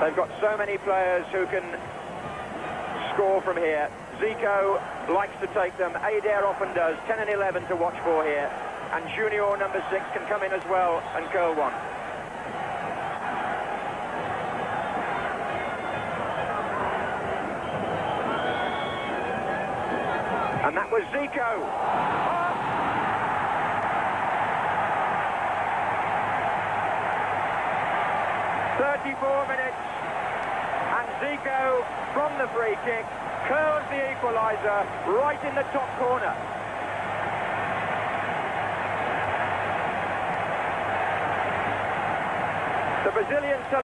They've got so many players who can score from here. Zico likes to take them. Eder often does. 10 and 11 to watch for here. And Junior, number six, can come in as well and curl one. And that was Zico. Thirty-four minutes, and Zico from the free kick curls the equaliser right in the top corner. The Brazilian